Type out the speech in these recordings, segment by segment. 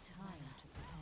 time to prepare.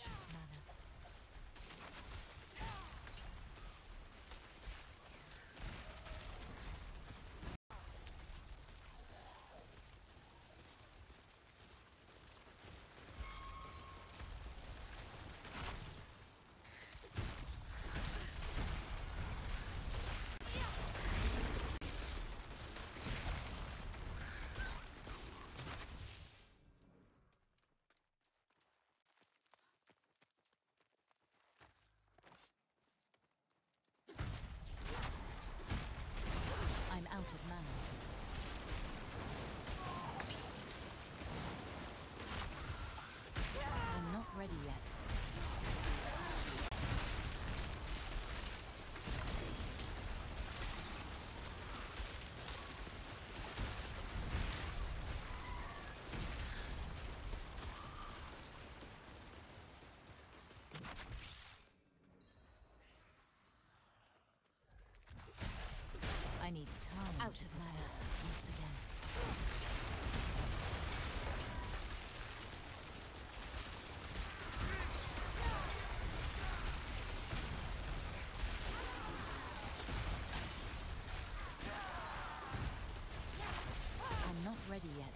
Precious mana. I'm out of mana. I'm not ready yet. I need time. Out of my once again. I'm not ready yet.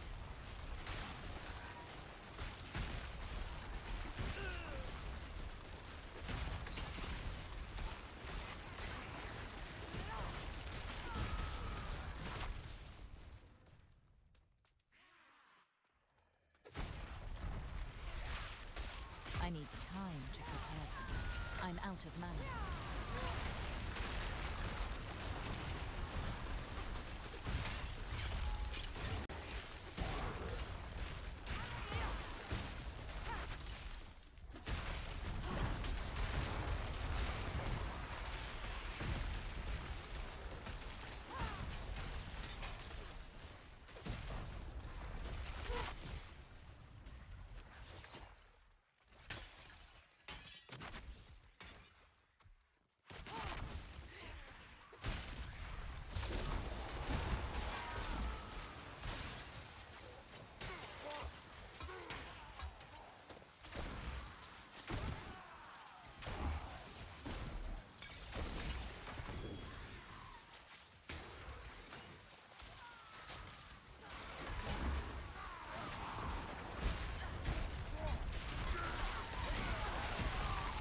I need time to prepare for it. I'm out of mana.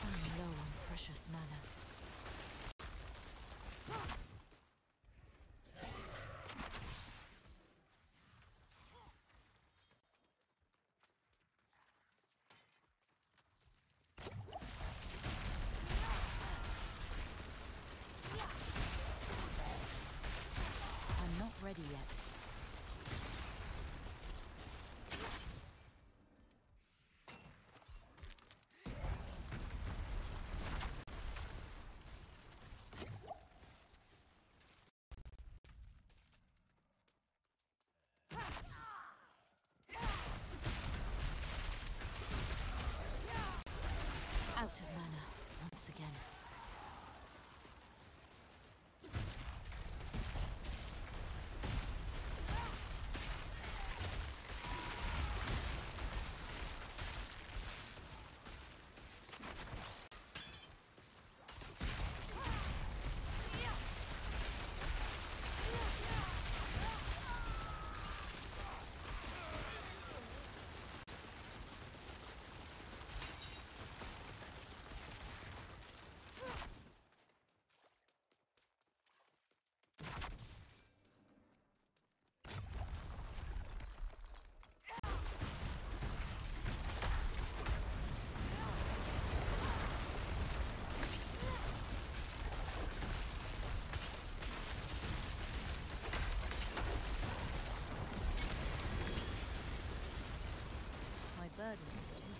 I'm low on precious mana. I'm not ready yet. Out of mana again. My burden is too